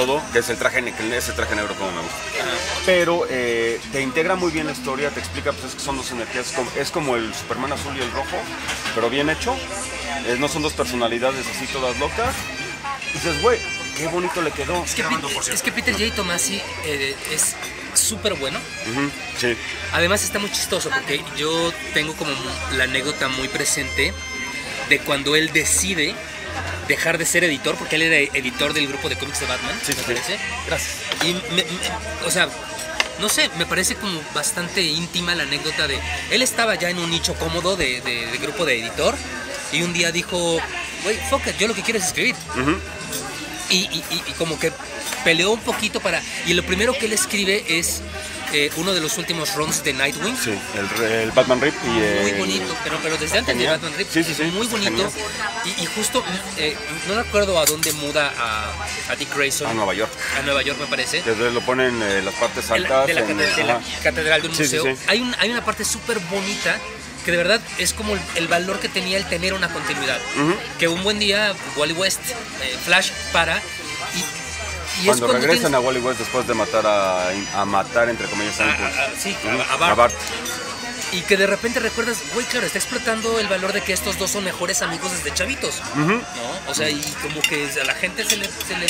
todo, que es el traje, ese traje negro como me gusta. Pero eh, te integra muy bien la historia, te explica pues es que son dos energías, es como, el Superman azul y el rojo, pero bien hecho. Eh, no son dos personalidades así todas locas. Y dices, güey, qué bonito le quedó. Es que, Pete- es que Peter J. Tomasi eh, es súper bueno. Sí. Además está muy chistoso porque yo tengo como la anécdota muy presente de cuando él decide dejar de ser editor, porque él era editor del grupo de cómics de Batman, Sí, sí, me sí. parece. Gracias. Y, me- me- o sea, no sé, me parece como bastante íntima la anécdota de... Él estaba ya en un nicho cómodo de, de- de grupo de editor y un día dijo, güey, fuck it, yo lo que quiero es escribir. Y- y- y como que peleó un poquito para... Y lo primero que él escribe es eh, uno de los últimos runs de Nightwing. Sí, el, el Batman Rip y el... Muy bonito, pero, pero desde antes Genial. de Batman Rip. Sí, sí, sí, Muy bonito. Y, y justo, eh, no recuerdo a dónde muda a, a Dick Grayson. A Nueva York. A Nueva York, me parece. Desde lo ponen eh, las partes De la, altas. de la en- de la catedral de un museo. Hay, un- hay una parte súper bonita que de verdad es como el, valor que tenía el tener una continuidad. Ujú. Que un buen día Wally West, eh, Flash, para y, y Cuando, cuando regresan tienes- a Wally West después de matar a, a matar entre comillas a, A- Impulse. a- sí, Bart. Y que de repente recuerdas, güey, claro, está explotando el valor de que estos dos son mejores amigos desde chavitos. ¿No? O sea, y como que a la gente se le, se le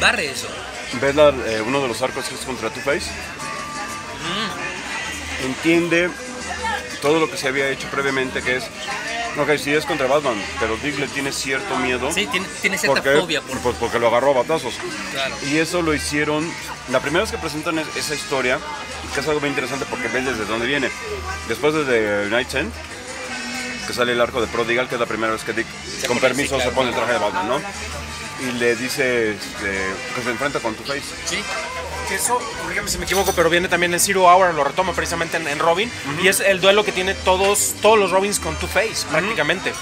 barre eso. ¿Ves la- eh, uno de los arcos que es contra Two-Face? Entiende todo lo que se había hecho previamente, que es, ok, sí es contra Batman, pero Dick le tiene cierto miedo. Sí, tiene, tiene cierta porque, fobia por. pues porque lo agarró a batazos. Claro. Y eso lo hicieron, la primera vez que presentan es- esa historia, que es algo muy interesante porque ves desde dónde viene. Después de The Night's End, que sale el arco de Prodigal, que es la primera vez que Dick, Se con permiso, se pone el traje de Batman, ¿no? Y le dice este, que se enfrenta con Two-Face. Sí. Que eso, corrígame si me equivoco, pero viene también en Zero Hour, lo retoma precisamente en, en Robin. Y es el duelo que tiene todos, todos los Robins con Two-Face, prácticamente.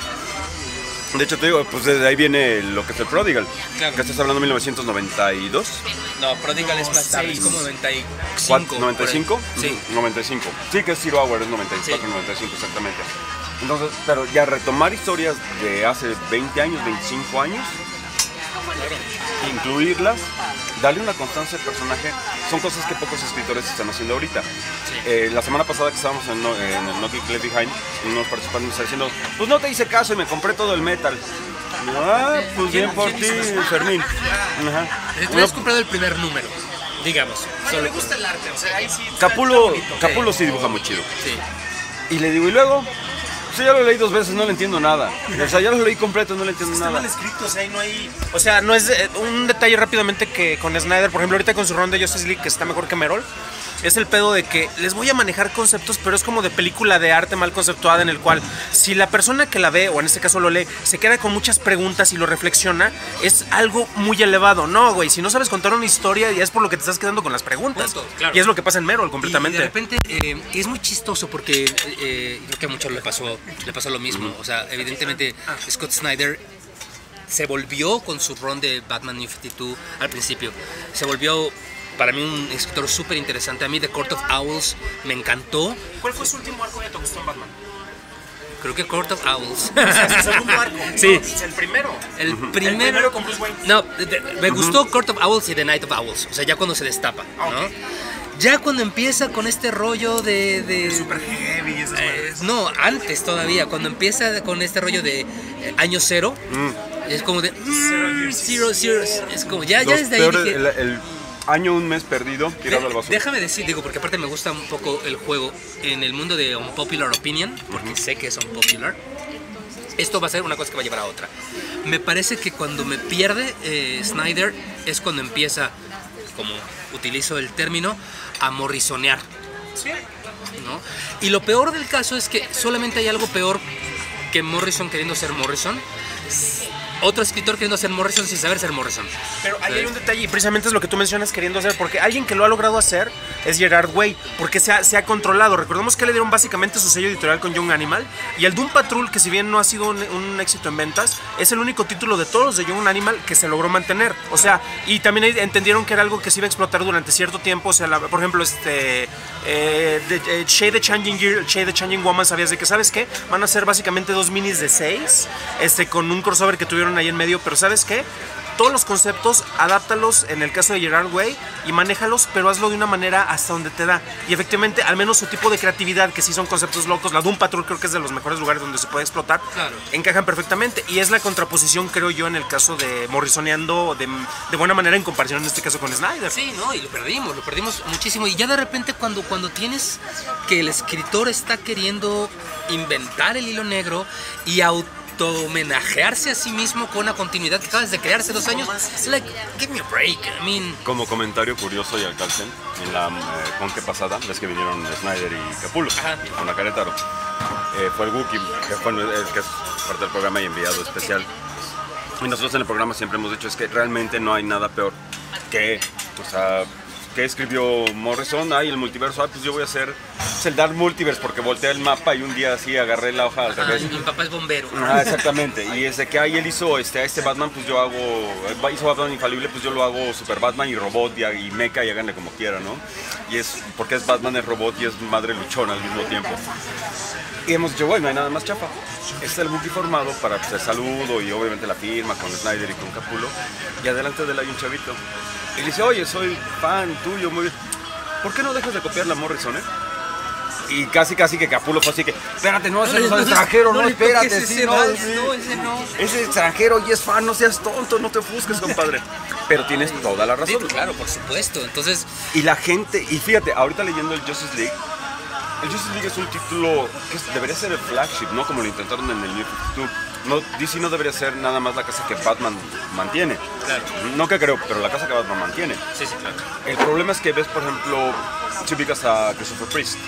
De hecho, te digo, pues desde ahí viene lo que es el Prodigal. Claro. Que estás hablando de 1992, No, Prodigal es más tarde, es como 95. ¿Cuál? por ahí. 95. Sí. Ujú, 95. Sí, que es Zero Hour, es 94, Sí. 95 exactamente. Entonces, pero ya retomar historias de hace 20 años, 25 años, incluirlas, darle una constancia al personaje, son cosas que pocos escritores están haciendo ahorita. Eh, la semana pasada que estábamos en, No- en el No Geek Left Behind, unos participantes nos estaban diciendo, pues no te hice caso y me compré todo el metal. Ah, pues bien por ti, Fermín. Ajá. Te comprado el primer número, digamos. Solo gusta el arte, o sea, ahí sí. Capulo, Capulo sí dibuja muy chido. Sí. Y le digo, y luego, pues ya lo leí dos veces, no le entiendo nada. O sea, ya lo leí completo, no le entiendo Está nada. mal escrito, o sea, ahí no hay. O sea, no es eh, un detalle rápidamente que con Snyder, por ejemplo, ahorita con su ronda de Justice League, que está mejor que Merol, es el pedo de que les voy a manejar conceptos, pero es como de película de arte mal conceptuada, en el cual si la persona que la ve, o en este caso lo lee, se queda con muchas preguntas y lo reflexiona, es algo muy elevado. No, güey, si no sabes contar una historia, ya es por lo que te estás quedando con las preguntas. Punto, claro. Y es lo que pasa en Merol Y completamente. de repente eh, es muy chistoso porque eh, creo que a muchos le pasó, le pasó lo mismo. O sea, evidentemente Scott Snyder se volvió con su run de Batman New 52 al principio. Se volvió para mí un escritor súper interesante. A mí The Court of Owls me encantó. ¿Cuál fue su último arco que te gustó en Batman? Creo que Court of Owls. Su segundo arco. Sí. No, el primero. El primero, El primero con Bruce Wayne. No, de- de- me gustó Court of Owls y The Night of Owls. O sea, ya cuando se destapa, Ah, ¿no? Ya cuando empieza con este rollo de. de Super heavy, esas eh, no, antes todavía, cuando empieza con este rollo de eh, año cero, es como de. mm, zero, zero, es como, ya, ya desde ahí peores- dije. el, el año, un mes perdido, tirado al basura. déjame decir, digo, porque aparte me gusta un poco el juego en el mundo de Unpopular Opinion, porque sé que es unpopular. Esto va a ser una cosa que va a llevar a otra. Me parece que cuando me pierde eh, Snyder es cuando empieza, como utilizo el término, a morrisonear. ¿no? Y lo peor del caso es que solamente hay algo peor que Morrison queriendo ser Morrison. Otro escritor queriendo ser Morrison sin saber ser Morrison. Pero ahí hay un detalle, y precisamente es lo que tú mencionas queriendo hacer, porque alguien que lo ha logrado hacer es Gerard Way, porque se ha, se ha controlado. Recordemos que le dieron básicamente su sello editorial con Young Animal, y el Doom Patrol, que si bien no ha sido un, un éxito en ventas, es el único título de todos los de Young Animal que se logró mantener. O sea, y también entendieron que era algo que se iba a explotar durante cierto tiempo. O sea, la- por ejemplo, este eh, de, eh, Shade the Changing Year, Shade the Changing Woman, sabías de que, ¿sabes qué? Van a ser básicamente dos minis de seis, este, con un crossover que tuvieron ahí en medio, pero ¿sabes qué? todos los conceptos, adáptalos en el caso de Gerard Way y manéjalos, pero hazlo de una manera hasta donde te da. Y efectivamente, al menos su tipo de creatividad, que sí son conceptos locos, la Doom Patrol creo que es de los mejores lugares donde se puede explotar, Claro. encajan perfectamente. Y es la contraposición, creo yo, en el caso de Morrisoneando de, de buena manera en comparación en este caso con Snyder. Sí, no, y lo perdimos, lo perdimos muchísimo. Y ya de repente cuando, cuando tienes que el escritor está queriendo inventar el hilo negro y auto-homenajearse a sí mismo con una continuidad que acabas de crear hace dos años, like, give me a break. I mean, Como comentario curioso y al calcen, en la eh, pasada, ves que vinieron Snyder y Capullo Ajá. con la Querétaro. Eh, fue el Wookiee, que, fue, el que es parte del programa y enviado especial. Y nosotros en el programa siempre hemos dicho es que realmente no hay nada peor que, o sea, que escribió Morrison, ay, el multiverso, ah, pues yo voy a hacer pues, el Dark Multiverse porque volteé el mapa y un día así agarré la hoja al revés. mi papá es bombero. Ah, exactamente. Y es de que ahí él hizo este, a este Batman, pues yo hago. Hizo Batman infalible, pues yo lo hago Super Batman y robot y, y mecha y háganle como quieran, ¿no? Y es porque es Batman, es robot y es madre luchona al mismo tiempo. Y hemos dicho, bueno, no hay nada más chafa. Este es el multi formado para pues, el saludo y obviamente la firma con Snyder y con Capulo. Y adelante de él hay un chavito. Y dice, oye, soy fan tuyo, muy bien. ¿Por qué no dejas de copiar la Morrison, eh? Y casi, casi que Capulo fue así que, espérate, no, ese no es extranjero, no, le espérate, toques sí, ese no, sí. no, ese no. Es extranjero y es fan, no seas tonto, no te ofusques, compadre. Pero tienes toda la Sí, razón. claro, por supuesto. Entonces, Y la gente, y fíjate, ahorita leyendo el Justice League, el Justice League es un título que debería ser el flagship, ¿no? Como lo intentaron en el New 52. No, DC no debería ser nada más la casa que Batman mantiene. Claro. No que creo, pero la casa que Batman mantiene. sí, sí, claro. El problema es que ves, por ejemplo, si ubicas a Christopher Priest.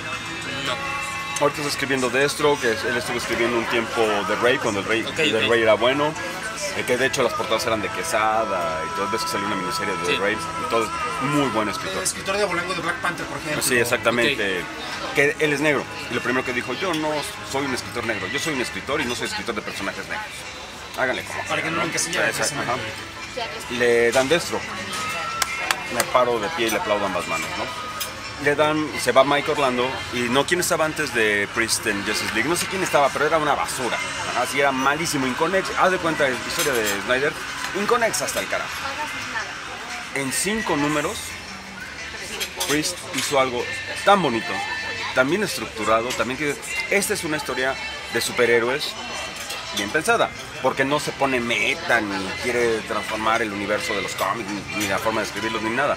Ahorita está escribiendo Destro, que él estuvo escribiendo un tiempo de Rey, cuando el Rey, Ok, el. Rey era bueno. eh, que de hecho las portadas eran de Quesada y todo, ves que salió una miniserie de Sí. Rey y todo, muy buen escritor. El escritor de Bolango de Black Panther, por ejemplo. Sí, exactamente. Que él es negro. Y lo primero que dijo, yo no soy un escritor negro, yo soy un escritor y no soy escritor de personajes negros. Háganle como Para que no Exacto, fácilmente. ajá. Le dan destro. Me paro de pie y le aplaudo ambas manos, ¿no? Le dan, se va Mike Orlando y no, ¿quién estaba antes de Priest en Justice League? No sé quién estaba, pero era una basura. Así era malísimo, inconex. Haz de cuenta, la historia de Snyder, inconex hasta el carajo. En cinco números, Priest hizo algo tan bonito, tan bien estructurado, también que esta es una historia de superhéroes bien pensada, porque no se pone meta ni quiere transformar el universo de los cómics, ni la forma de escribirlos, ni nada.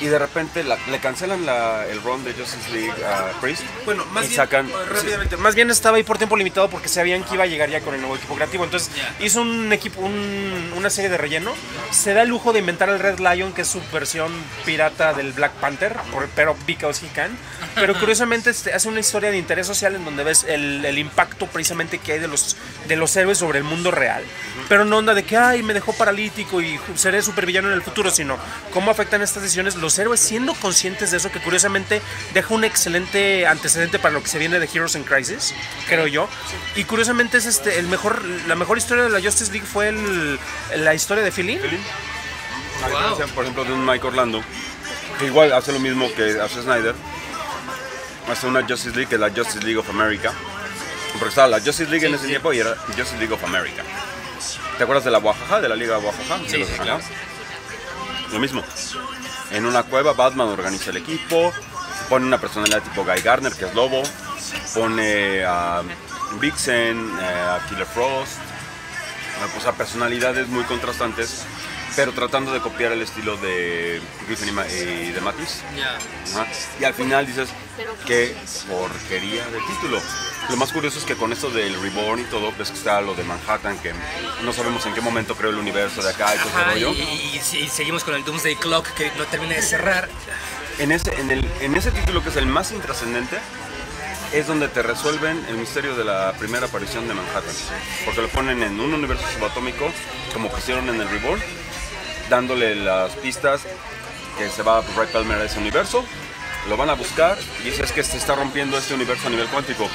Y de repente la- le cancelan la- el run de Justice League a Priest Bueno, más y bien, sacan... eh, rápidamente, más bien estaba ahí por tiempo limitado porque sabían que iba a llegar ya con el nuevo equipo creativo. Entonces Ya. hizo un equipo, un- una serie de relleno. Se da el lujo de inventar el Red Lion, que es su versión pirata del Black Panther, por- pero because he can. Pero curiosamente este, hace una historia de interés social en donde ves el, el impacto precisamente que hay de los, de los héroes sobre el mundo real. Pero no onda de que, ay, me dejó paralítico y seré supervillano en el futuro, sino cómo afectan estas decisiones los héroes siendo conscientes de eso, que curiosamente deja un excelente antecedente para lo que se viene de Heroes in Crisis, creo yo. Y curiosamente es este el mejor, la mejor historia de la Justice League fue el- la historia de Philly. Por ejemplo, de un Mike Orlando, que igual hace lo mismo que hace Snyder, hace una Justice League que es la Justice League of America, porque estaba la Justice League en ese sí. tiempo y era Justice League of America. ¿Te acuerdas de la Oaxaca, de la Liga Oaxaca? Sí, De sí, claro. Lo mismo. En una cueva Batman organiza el equipo, pone una personalidad tipo Guy Garner, que es Lobo, pone a Vixen, eh, a Killer Frost, eh, pues a personalidades muy contrastantes, pero tratando de copiar el estilo de Griffin y, de Matisse. Y al final dices, qué porquería de título. Lo más curioso es que con esto del Reborn y todo, ves que está lo de Manhattan, que no sabemos en qué momento creó el universo de acá y todo Ajá, y, rollo. y- y- y seguimos con el Doomsday Clock que no termina de cerrar. En ese, en, el, en ese título que es el más intrascendente, es donde te resuelven el misterio de la primera aparición de Manhattan. Porque lo ponen en un universo subatómico, como que hicieron en el Reborn, dándole las pistas que se va Red Palmer a ese universo, lo van a buscar y dice es que se está rompiendo este universo a nivel cuántico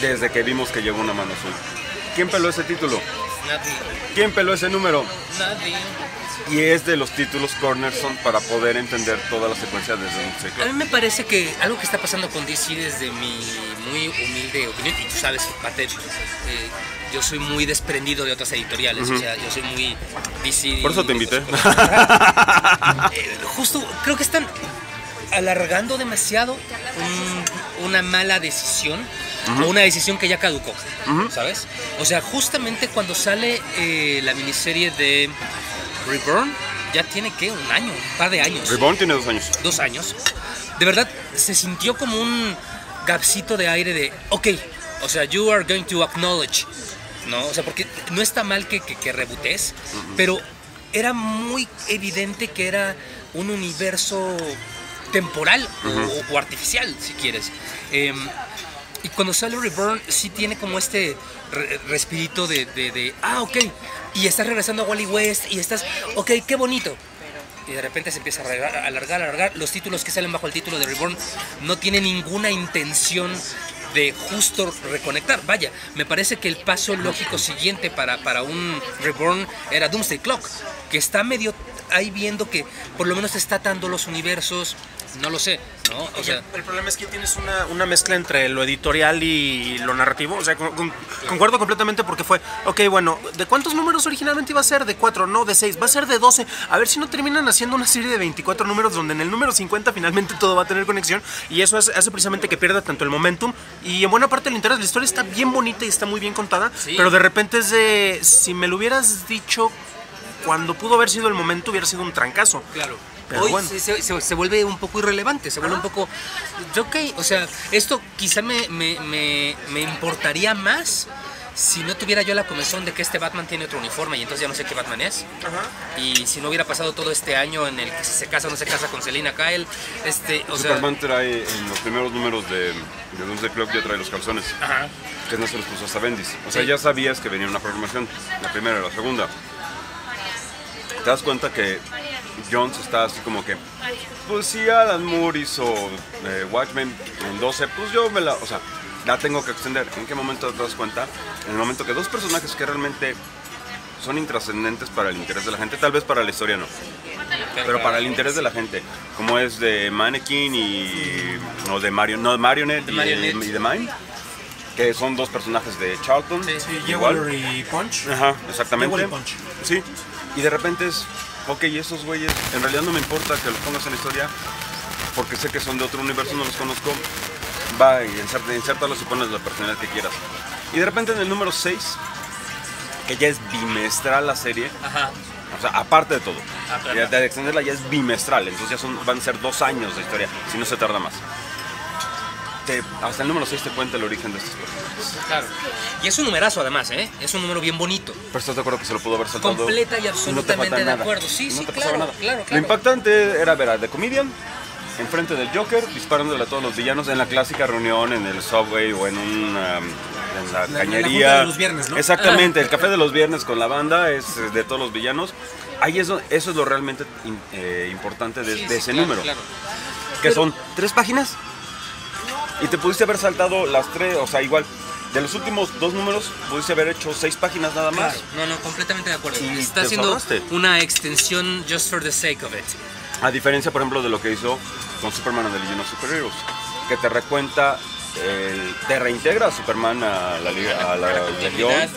desde que vimos que llegó una mano azul. ¿Quién peló ese título? Nadie, ¿Quién peló ese número? nadie. Y es de los títulos Cornerson para poder entender toda la secuencia desde un A ciclo. mí me parece que algo que está pasando con DC desde mi muy humilde opinión, y tú sabes, parte, eh, yo soy muy desprendido de otras editoriales, o sea, yo soy muy DC. Por eso te invité. Eh, justo, creo que están alargando demasiado un- una mala decisión o una decisión que ya caducó, ¿sabes? O sea, justamente cuando sale eh, la miniserie de Reborn, ya tiene que un año, un par de años Reborn tiene dos años. dos años, de verdad se sintió como un gapcito de aire de, ok, o sea, you are going to acknowledge, ¿no? O sea, porque no está mal que, que, que rebootes, pero era muy evidente que era un universo temporal o, o artificial, si quieres. Em, y cuando sale Reborn, sí tiene como este re- respirito de, ah, ok, y estás regresando a Wally West y estás, ok, qué bonito. Y de repente se empieza a alargar, alargar. Los títulos que salen bajo el título de Reborn no tienen ninguna intención de justo reconectar. Vaya, me parece que el paso lógico siguiente para, para un Reborn era Doomsday Clock, que está medio ahí viendo que por lo menos está atando los universos, no lo sé, ¿no? O sea, el problema es que tienes una, una mezcla entre lo editorial y lo narrativo. O sea, con- con- concuerdo completamente porque fue, ok, bueno, ¿de cuántos números originalmente iba a ser? De 4, no, de 6, va a ser de 12. A ver si no terminan haciendo una serie de 24 números donde en el número 50 finalmente todo va a tener conexión. Y eso hace, hace precisamente que pierda tanto el momentum y en buena parte el interés. La historia está bien bonita y está muy bien contada, Sí. pero de repente es de, si me lo hubieras dicho cuando pudo haber sido el momento, hubiera sido un trancazo. Claro. Pero Hoy bueno. se, se- se- vuelve un poco irrelevante, se vuelve un poco... Ok, o sea, esto quizá me, me, me, me importaría más si no tuviera yo la convención de que este Batman tiene otro uniforme y entonces ya no sé qué Batman es. Y si no hubiera pasado todo este año en el que si se casa o no se casa con Selina Kyle, este, o sea... Superman trae en los primeros números de, de Doomsday Clock ya trae los calzones, Ajá. que no se los puso hasta Bendis. O sea, Sí. ya sabías que venía una programación, la primera y la segunda. Te das cuenta que Jones está así como que, pues si Alan Moore hizo eh, Watchmen en 12, pues yo me la, o sea, la tengo que extender. ¿En qué momento te das cuenta? En el momento que dos personajes que realmente son intrascendentes para el interés de la gente, tal vez para la historia no, pero para el interés de la gente, como es de Mannequin y no de Marion, no Marionette, De y- Marionette. Y, de Mine, que son dos personajes de Charlton, Sí, Sí, igual. Y Punch. Ajá, exactamente. Jewelry Punch. Sí. Y de repente es, ok, esos güeyes, en realidad no me importa que los pongas en la historia, porque sé que son de otro universo, no los conozco. Va y insértalos y pones la personalidad que quieras. Y de repente en el número 6, que ya es bimestral la serie, Ajá. o sea, aparte de todo, Ah, ya de extenderla ya es bimestral, entonces ya son, van a ser dos años de historia, si no se tarda más. Te- hasta el número 6 te cuenta el origen de estos personajes. Claro. Y es un numerazo además, ¿eh? Es un número bien bonito. Pero estás de acuerdo que se lo pudo haber saltado. Completa y no te absolutamente de nada. acuerdo. Sí, No sí, te claro, nada. claro, Lo claro. impactante era ver a The Comedian enfrente del Joker disparándole a todos los villanos en la clásica reunión en el subway o en una en la, la cañería. junta de los viernes, ¿no? Exactamente, el café de los viernes con la banda es de todos los villanos. Ahí eso, eso es lo realmente eh, importante de, Sí, de sí, ese claro, número. claro. Que son tres páginas. Y te pudiste haber saltado las tres, o sea, igual. De los últimos dos números, pudiste haber hecho seis páginas nada más. Claro, no, no, completamente de acuerdo. Y Está haciendo una extensión just for the sake of it. A diferencia, por ejemplo, de lo que hizo con Superman and the Legion of Superheroes, que te recuenta, el- te reintegra a Superman a la, liga- a la Legión, Pero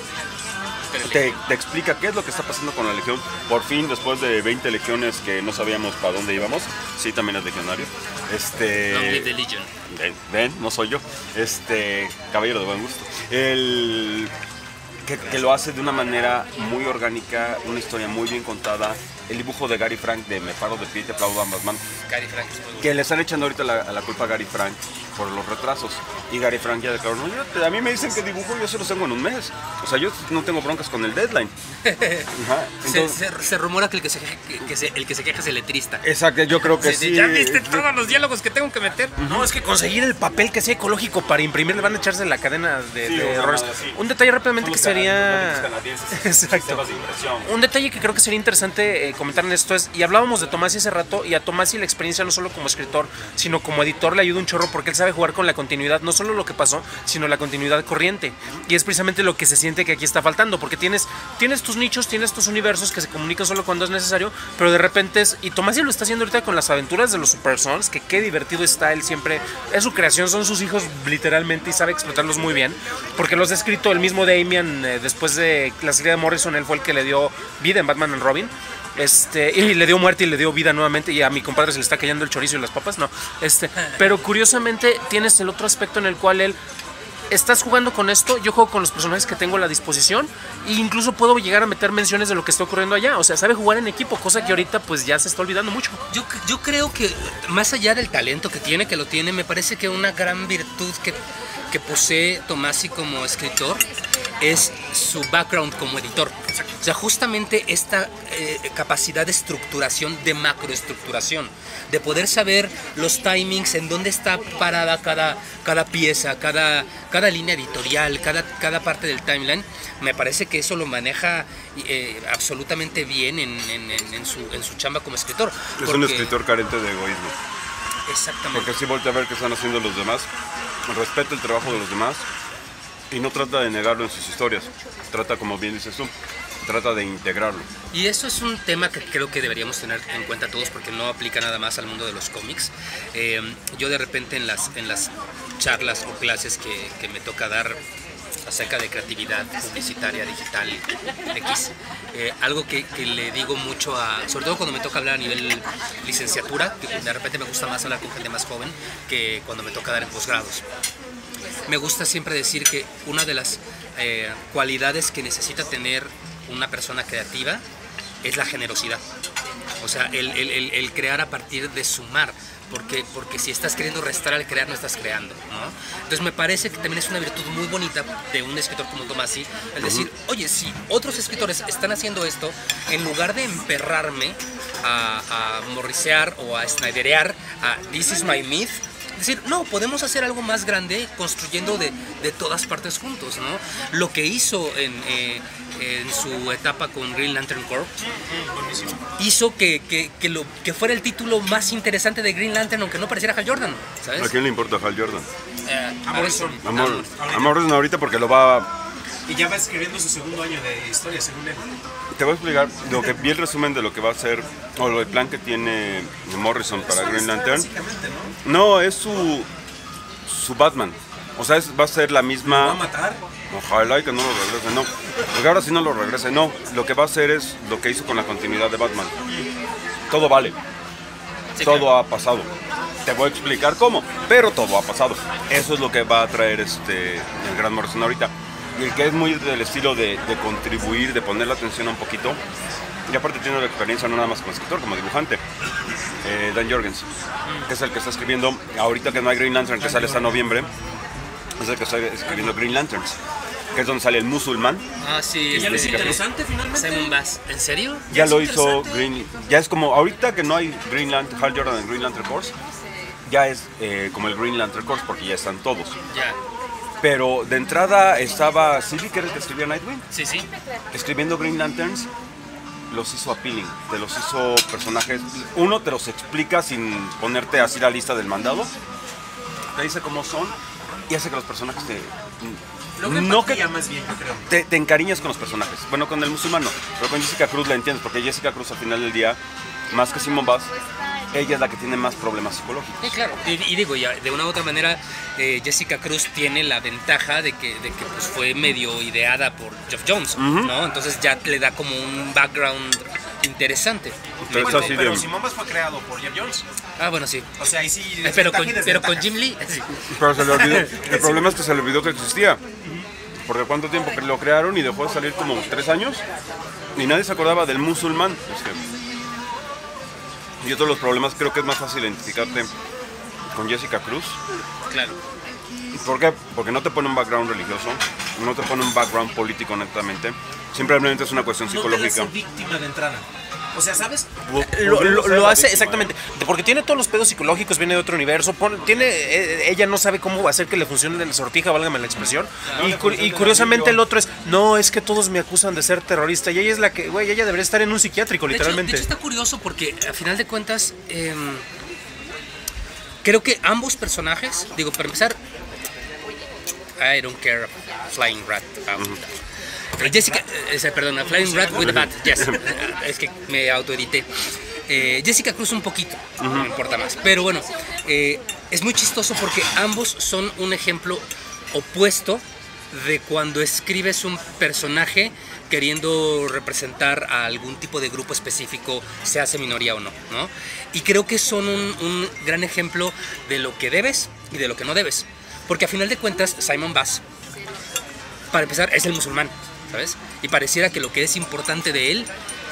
te, te explica qué es lo que está pasando con la Legión. Por fin, después de 20 legiones que no sabíamos para dónde íbamos, sí, también es legionario. Este, Long live the Legion. Ven, no soy yo. Este, caballero de buen gusto. El, que, que lo hace de una manera muy orgánica, una historia muy bien contada. El dibujo de Gary Frank de Me paro de pie te aplaudo ambas manos. Gary Frank es muy bueno. Que le están echando ahorita la, la culpa a Gary Frank por los retrasos. Y Gary Frank ya declaró, no, yo- a mí me dicen que dibujo, yo se los tengo en un mes. O sea, yo no tengo broncas con el deadline. Ajá, Se, entonces- se- se rumora que el que se, que- se- el que se queja es el letrista. exacto, yo creo que Sí, sí. ¿Ya viste todos los diálogos que tengo que meter? No, es que conseguir el papel que sea ecológico para imprimir le van a echarse en la cadena de, Sí, de errores. así. Un detalle rápidamente que sería... Exacto. Un detalle que creo que sería interesante eh, comentar en esto es, y hablábamos de Tomás hace rato, y a Tomás y la experiencia no solo como escritor, sino como editor le ayuda un chorro porque él sabe sabe jugar con la continuidad, no solo lo que pasó, sino la continuidad corriente. Y es precisamente lo que se siente que aquí está faltando, porque tienes, tienes tus nichos, tienes tus universos que se comunican solo cuando es necesario, pero de repente es. Y Tomás lo está haciendo ahorita con las aventuras de los Super Sons, que qué divertido está él siempre. Es su creación, son sus hijos literalmente y sabe explotarlos muy bien, porque los ha escrito el mismo Damian eh, después de la serie de Morrison, él fue el que le dio vida en Batman and Robin. Este, y le dio muerte y le dio vida nuevamente. Y a mi compadre se le está cayendo el chorizo y las papas, no. Este, pero curiosamente tienes el otro aspecto en el cual él. Estás jugando con esto, yo juego con los personajes que tengo a la disposición e incluso puedo llegar a meter menciones de lo que está ocurriendo allá. O sea, sabe jugar en equipo, cosa que ahorita pues ya se está olvidando mucho. Yo, yo creo que más allá del talento que tiene, que lo tiene, me parece que una gran virtud que, que posee Tomasi como escritor es su background como editor. O sea, justamente esta eh, capacidad de estructuración, de macroestructuración, de poder saber los timings, en dónde está parada cada, cada pieza, cada, cada línea editorial, cada, cada parte del timeline, me parece que eso lo maneja eh, absolutamente bien en, en- en- en su, en su chamba como escritor. Es un escritor carente de egoísmo. Exactamente. Porque sí voltea a ver qué están haciendo los demás, respeta el trabajo de los demás y no trata de negarlo en sus historias. Trata, como bien dices tú, trata de integrarlo. Y eso es un tema que creo que deberíamos tener en cuenta todos porque no aplica nada más al mundo de los cómics. Eh, yo de repente en las, en las charlas o clases que, que me toca dar acerca de creatividad publicitaria, digital, X, eh, algo que, le digo mucho a, sobre todo cuando me toca hablar a nivel licenciatura, que de repente me gusta más hablar con gente más joven que cuando me toca dar en posgrados me gusta siempre decir que una de las eh, cualidades que necesita tener una persona creativa es la generosidad. O sea, el, el- el- crear a partir de sumar. Porque, porque si estás queriendo restar al crear, no estás creando. ¿no? Entonces me parece que también es una virtud muy bonita de un escritor como Tomasi, el decir, oye, si otros escritores están haciendo esto, en lugar de emperrarme a, a morrisear o a snyderear a This is my myth, decir, no, podemos hacer algo más grande construyendo de, de todas partes juntos, ¿no? Lo que hizo en, eh, en su etapa con Green Lantern Corps hizo que, que, que lo, que fuera el título más interesante de Green Lantern, aunque no pareciera Hal Jordan, ¿sabes? ¿A quién le importa Hal Jordan? Eh, A Morrison. Amor, a Morrison ahorita porque lo va... Y ya va escribiendo su segundo año de historia, según él. Te voy a explicar lo que vi el resumen de lo que va a ser, o lo del plan que tiene Morrison para Green Lantern. ¿no? No, es su, su Batman. O sea, es- va a ser la ¿Va a misma... matar? Ojalá y que no lo regrese, no. Porque ahora sí no lo regrese, no. Lo que va a hacer es lo que hizo con la continuidad de Batman. Todo vale, sí, todo claro. ha pasado. Te voy a explicar cómo, pero todo ha pasado. Eso es lo que va a traer este el Gran Morrison ahorita. Y el que es muy del estilo de, de contribuir, de poner la atención un poquito. Y aparte tiene la experiencia no nada más como escritor, como dibujante. eh, Dan Jorgens, que es el que está escribiendo, ahorita que no hay Green Lantern, que sale hasta noviembre, es el que está escribiendo Green Lanterns, que es donde sale el musulmán. Ah, sí, Ya lo es este, interesante finalmente. Simon Bass. ¿En serio? Ya lo hizo. Green, ya es como, ahorita que no hay Green Lantern, Hal Jordan en Green Lantern Corps, ya es eh, como el Green Lantern Corps porque ya están todos. Ya. Pero de entrada estaba Silly, que era el que escribía Nightwing, Sí, sí. escribiendo Green Lanterns, los hizo appealing, te los hizo personajes, uno te los explica sin ponerte así la lista del mandado, te dice cómo son y hace que los personajes te... Logra No que más bien, yo creo. te, te encariñas con los personajes. Bueno, con el musulmán no, pero con Jessica Cruz la entiendes, porque Jessica Cruz al final del día, más que Simon Bass, ella es la que tiene más problemas psicológicos. Sí, claro. Y, y digo, ya, de una u otra manera, eh, Jessica Cruz tiene la ventaja de que, de que pues, fue medio ideada por Jeff Jones, ¿no? Entonces ya le da como un background interesante. Entonces, Bueno, así pero Simón Bass fue creado por Jeff Jones. Ah, bueno, sí. O sea, ahí sí. Eh, Pero con, pero con. Jim Lee, sí. Pero se le olvidó. El problema es que se le olvidó que existía. Porque cuánto tiempo que lo crearon y dejó de salir como tres años y nadie se acordaba del musulmán. Este, y otro de los problemas creo que es más fácil identificarte con Jessica Cruz. claro. ¿Por qué? Porque no te pone un background religioso, no te pone un background político netamente. Simplemente es una cuestión No psicológica. víctima de entrada. O sea, ¿sabes? Lo, lo- lo hace exactamente, porque tiene todos los pedos psicológicos, viene de otro universo, tiene, eh, ella no sabe cómo hacer que le funcione la sortija, válgame la expresión, y, cu- curiosamente el otro es, no, es que todos me acusan de ser terrorista, y ella es la que, güey, ella debería estar en un psiquiátrico, De hecho, de literalmente. hecho, está curioso porque a final de cuentas em, creo que ambos personajes, digo, para empezar, I don't care Flying Rat. Eh, Jessica, eh, eh, perdón, Flying Rat with a Bat, yes. es que me autoedité. Eh, Jessica Cruz un poquito, no me importa más. Pero bueno, eh, es muy chistoso porque ambos son un ejemplo opuesto de cuando escribes un personaje queriendo representar a algún tipo de grupo específico, se hace minoría o no, ¿no? Y creo que son un, un gran ejemplo de lo que debes y de lo que no debes. Porque a final de cuentas, Simon Bass, para empezar, es el musulmán, ¿sabes? Y pareciera que lo que es importante de él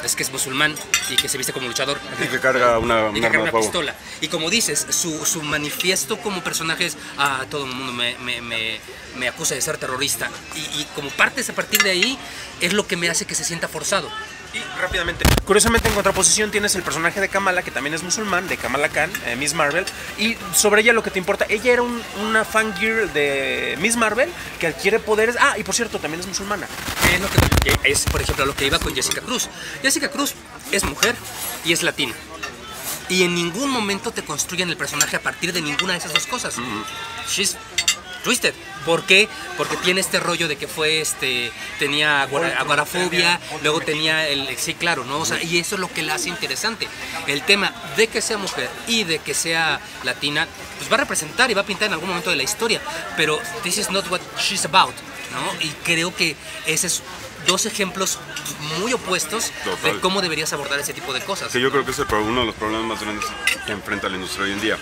es que es musulmán y que se viste como luchador. Y que carga una, Y que carga una fuego. pistola. Y como dices, su, su manifiesto como personaje es, ah, todo el mundo me, me, me, me acusa de ser terrorista. Y, y como partes a partir de ahí, es lo que me hace que se sienta forzado. Y rápidamente. Curiosamente, en contraposición tienes el personaje de Kamala, que también es musulmán, de Kamala Khan, eh, Miss Marvel. Y sobre ella lo que te importa, ella era un- una fangirl de Miss Marvel que adquiere poderes. Ah, y por cierto, también es musulmana. Es, lo que, es, por ejemplo, lo que iba con Jessica Cruz. Jessica Cruz es mujer y es latina. Y en ningún momento te construyen el personaje a partir de ninguna de esas dos cosas. She's twisted. ¿Por qué? Porque tiene este rollo de que fue, este, tenía agorafobia, luego tenía el, sí, claro, ¿no? O sea, y eso es lo que la hace interesante. El tema de que sea mujer y de que sea latina, pues va a representar y va a pintar en algún momento de la historia, pero this is not what she's about, ¿no? Y creo que ese es dos ejemplos muy opuestos Total. de cómo deberías abordar ese tipo de cosas. Que yo creo que es uno de los problemas más grandes que enfrenta la industria hoy en día.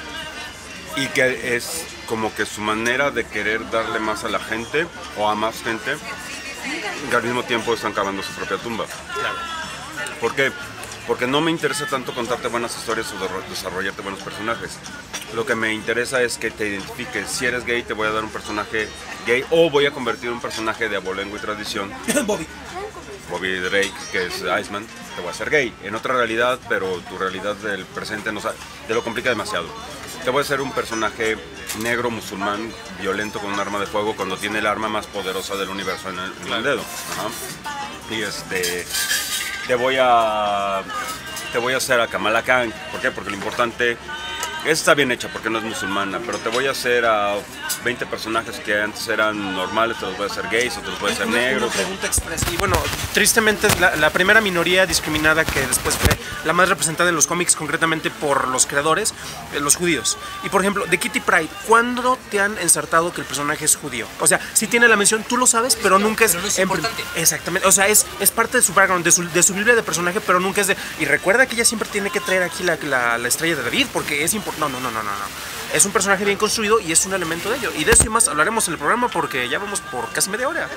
Y que es como que su manera de querer darle más a la gente o a más gente, que al mismo tiempo están cavando su propia tumba. Claro. ¿Por qué? Porque no me interesa tanto contarte buenas historias o desarrollarte buenos personajes. Lo que me interesa es que te identifiques. Si eres gay, te voy a dar un personaje gay o voy a convertir un personaje de abolengo y tradición Bobby. Bobby Drake, que es Iceman, te voy a hacer gay. En otra realidad, pero tu realidad del presente no sa- te lo complica demasiado. Te voy a hacer un personaje negro musulmán violento con un arma de fuego cuando tiene el arma más poderosa del universo en el, en el dedo. Ajá. Y este te voy a te voy a hacer a Kamala Khan. ¿Por qué? Porque lo importante está bien hecha porque no es musulmana, pero te voy a hacer a 20 personajes que antes eran normales, te los voy a hacer gays o te los voy a hacer Una- una negros. o- pregunta express. Y bueno, tristemente es la, la primera minoría discriminada que después fue la más representada en los cómics, concretamente por los creadores, eh, los judíos. Y por ejemplo, de Kitty Pride, ¿cuándo te han ensartado que el personaje es judío? O sea, sí tiene la mención, tú lo sabes, pero nunca es. pero no es en prim- importante. Exactamente. O sea, es, es parte de su background, de su, de su biblia de personaje, pero nunca es de. Y recuerda que ella siempre tiene que traer aquí la, la- la estrella de David, porque es importante. No, no, no, no, no, no. Es un personaje bien construido y es un elemento de ello. Y de eso y más hablaremos en el programa porque ya vamos por casi media hora.